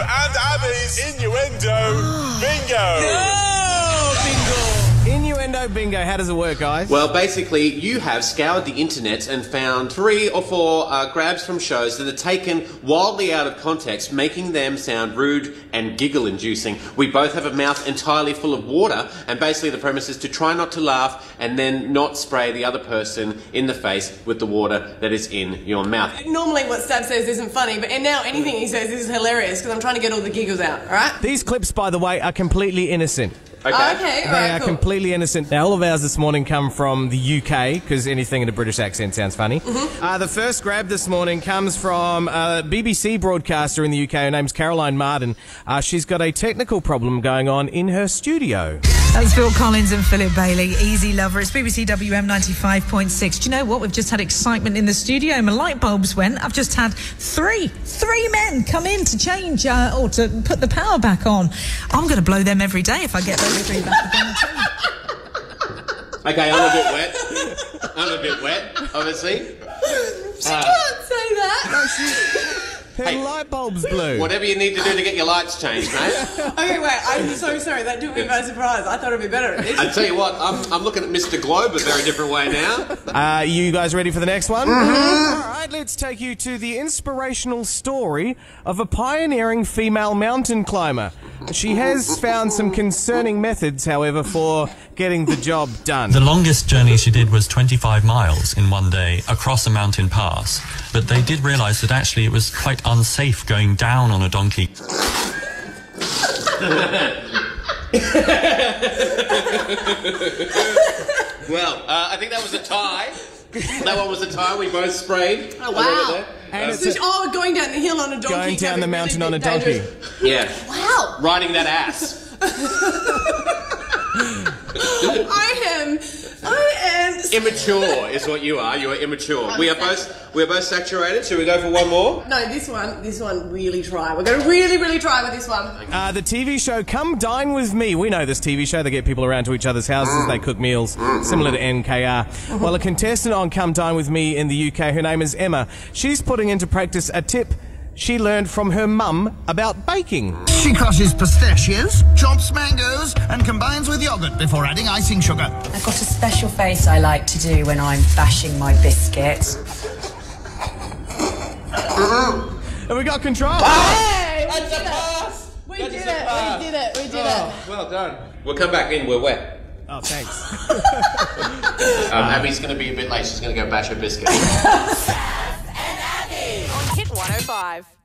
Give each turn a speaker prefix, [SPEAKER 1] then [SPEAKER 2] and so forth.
[SPEAKER 1] And Abby's innuendo bingo.
[SPEAKER 2] Innuendo bingo, how does it work, guys?
[SPEAKER 3] Well, basically, you have scoured the internet and found three or four uh, grabs from shows that are taken wildly out of context, making them sound rude and giggle inducing. We both have a mouth entirely full of water, and basically, the premise is to try not to laugh and then not spray the other person in the face with the water that is in your mouth.
[SPEAKER 4] Normally, what Stav says isn't funny, but and now anything he says is hilarious because I'm trying to get all the giggles out. All right.
[SPEAKER 2] These clips, by the way, are completely innocent.
[SPEAKER 3] Okay?
[SPEAKER 4] Oh, okay. All
[SPEAKER 2] They
[SPEAKER 4] right.
[SPEAKER 2] are
[SPEAKER 4] Cool.
[SPEAKER 2] completely innocent. Now, all of ours this morning come from the UK because anything in a British accent sounds funny.
[SPEAKER 4] Mm-hmm.
[SPEAKER 2] Uh, the first grab this morning comes from a BBC broadcaster in the UK. Her name's Caroline Martin. Uh, she's got a technical problem going on in her studio.
[SPEAKER 5] That's Phil Collins and Philip Bailey. Easy lover. It's BBC WM 95.6. Do you know what? We've just had excitement in the studio. My light bulbs went. I've just had three, three men come in to change uh, or to put the power back on. I'm going to blow them every day if I get those three back again.
[SPEAKER 3] Okay, I'm a bit wet. I'm a bit wet, obviously.
[SPEAKER 4] She can't say that.
[SPEAKER 2] Her
[SPEAKER 3] Hey.
[SPEAKER 2] light bulbs blew.
[SPEAKER 3] Whatever you need to do to get your lights changed, mate.
[SPEAKER 4] okay, wait. I'm so sorry. That took me by surprise. I thought it'd be better at this.
[SPEAKER 3] I tell you what, I'm, I'm looking at Mr. Globe a very different way now.
[SPEAKER 2] Uh, you guys ready for the next one? All right, let's take you to the inspirational story of a pioneering female mountain climber. She has found some concerning methods, however, for getting the job done.
[SPEAKER 6] The longest journey she did was 25 miles in one day across a mountain pass, but they did realize that actually it was quite unsafe going down on a donkey.
[SPEAKER 3] Well, uh, I think that was a tie. That one was a tie. We both sprayed.
[SPEAKER 4] Oh, wow.
[SPEAKER 3] little there.
[SPEAKER 2] And
[SPEAKER 4] So
[SPEAKER 2] it's
[SPEAKER 4] she- oh, going down the hill on a donkey.
[SPEAKER 2] going down
[SPEAKER 4] be
[SPEAKER 2] the
[SPEAKER 4] really
[SPEAKER 2] mountain on a donkey.
[SPEAKER 4] dangerous.
[SPEAKER 3] Yeah,
[SPEAKER 4] Wow.
[SPEAKER 3] Riding that ass.
[SPEAKER 4] I am. I am.
[SPEAKER 3] Immature is what you are. You are immature. We are both. We are both saturated. Should we go for one more?
[SPEAKER 4] No, this one. This one. Really try. We're going to really, really try with this one.
[SPEAKER 2] Uh, the TV show Come Dine With Me. We know this TV show. They get people around to each other's houses. They cook meals, similar to MKR. Well, a contestant on Come Dine With Me in the UK, her name is Emma. She's putting into practice a tip she learned from her mum about baking.
[SPEAKER 7] She crushes pistachios, chops mangoes, and combines with yogurt before adding icing sugar.
[SPEAKER 8] I've got a special face I like to do when I'm bashing my biscuit.
[SPEAKER 2] And we got control.
[SPEAKER 4] Hey, we
[SPEAKER 3] That's
[SPEAKER 4] did
[SPEAKER 3] a pass.
[SPEAKER 4] We
[SPEAKER 3] That
[SPEAKER 4] did it.
[SPEAKER 3] a pass.
[SPEAKER 4] We did it. We did
[SPEAKER 3] Oh, well done. We'll come back in. We're wet.
[SPEAKER 2] Oh, thanks.
[SPEAKER 3] Um, Abby's going to be a bit late. She's going to go bash her biscuit.
[SPEAKER 9] On Hit 105.